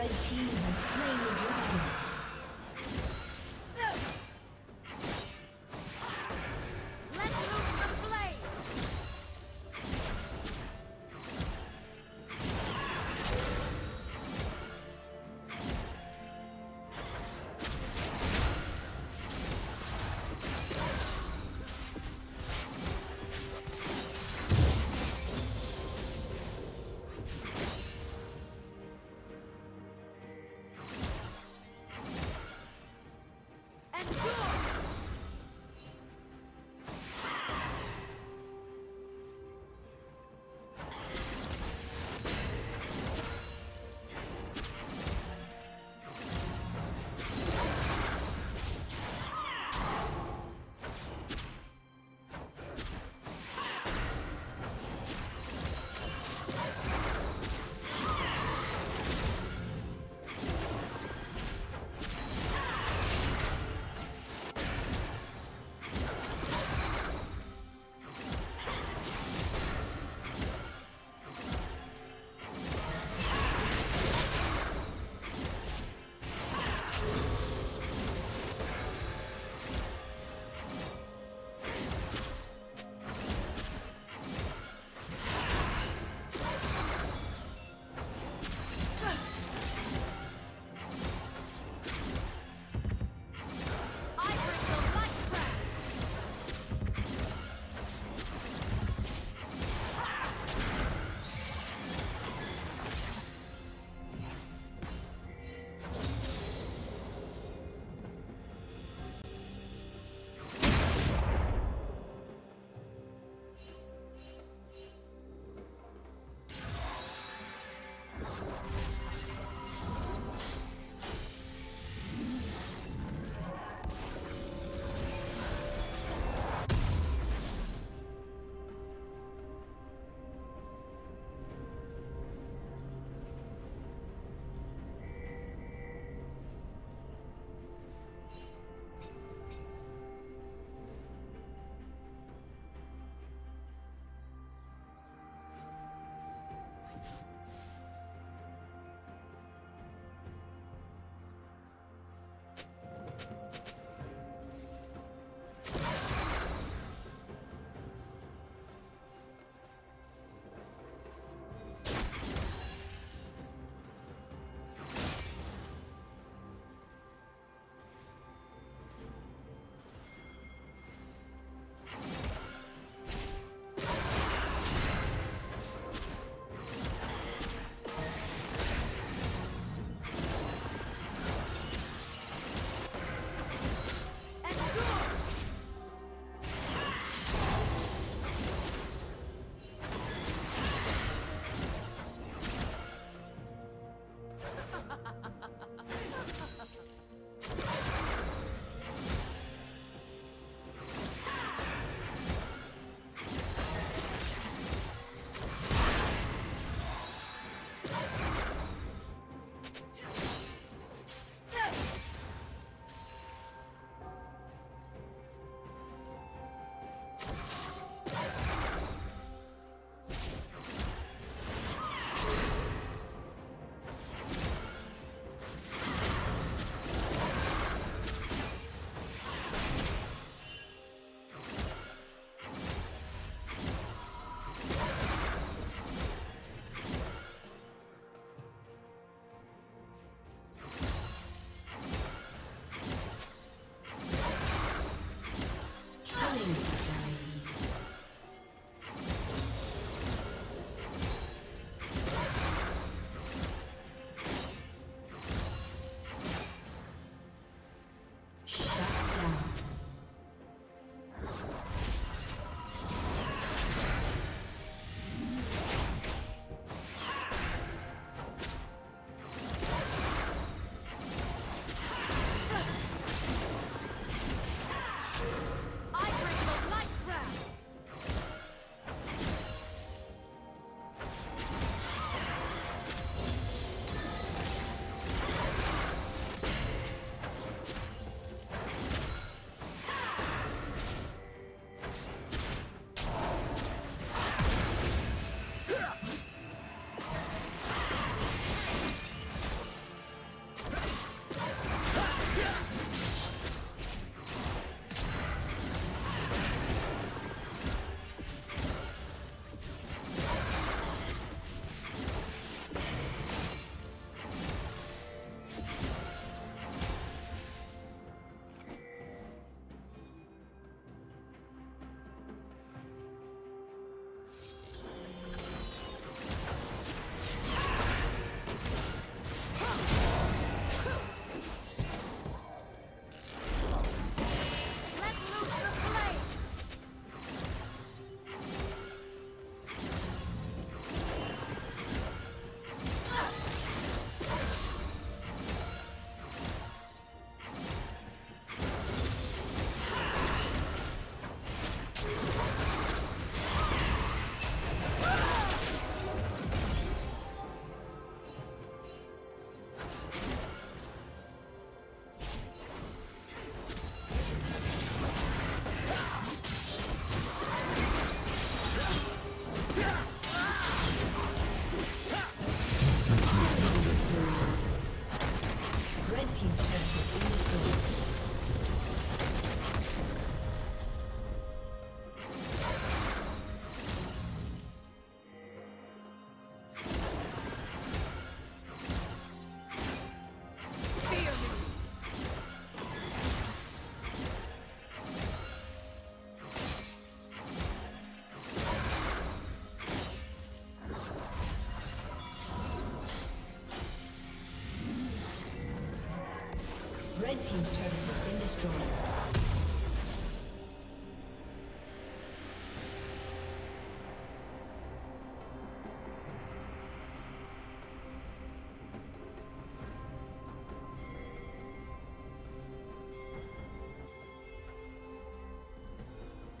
Red team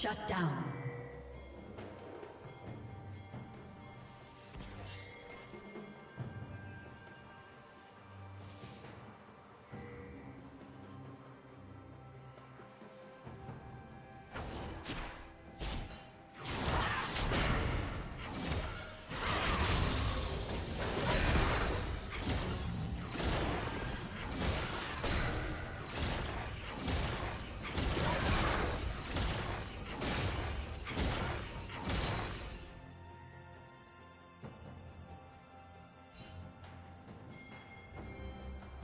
Shut down.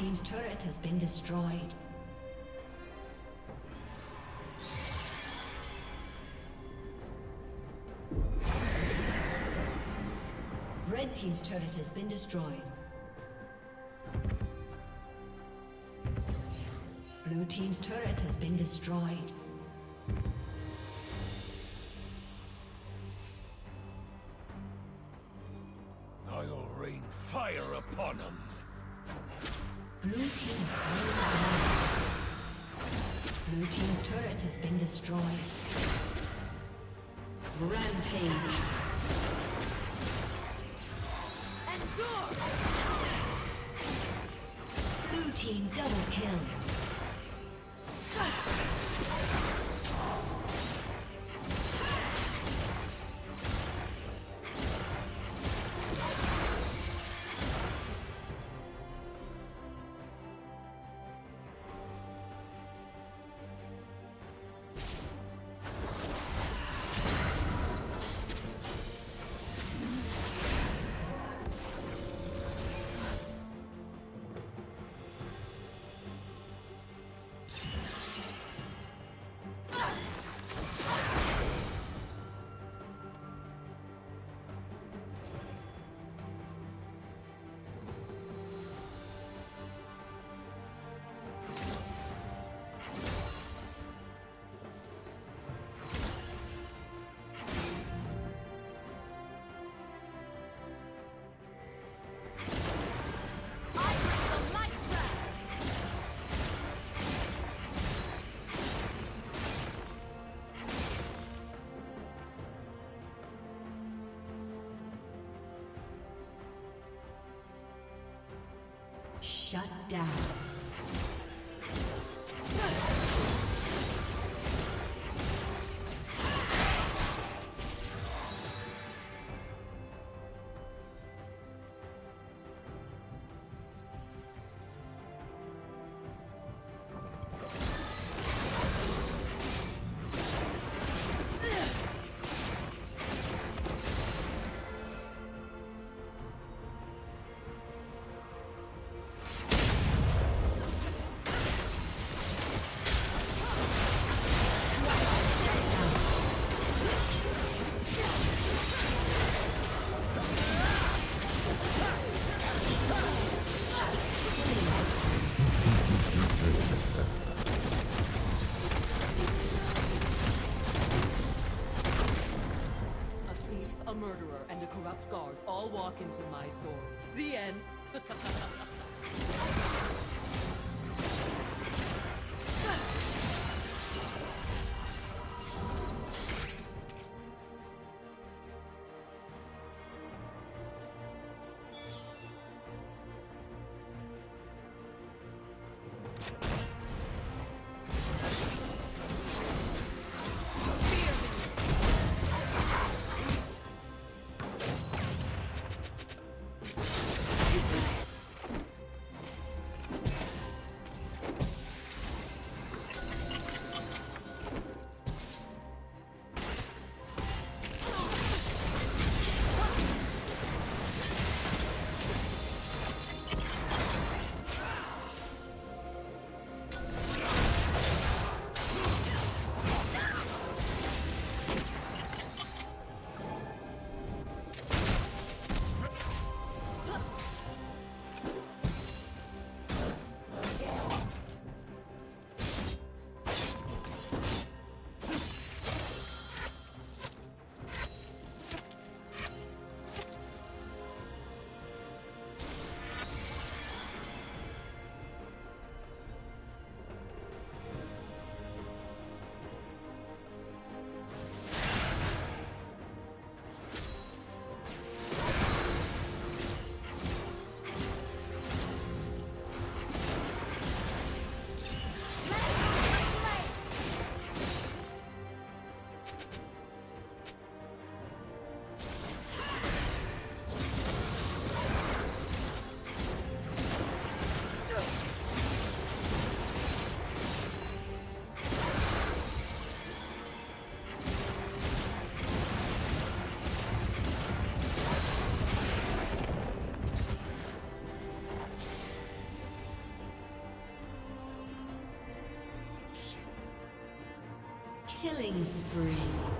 Team's turret has been destroyed. Red Team's turret has been destroyed. Blue Team's turret has been destroyed. I'll rain fire upon them. Blue Team slain Blue Team's turret has been destroyed. Rampage. Endure! Blue Team double kill. Shut down. I'll walk into my sword. The end. Killing spree.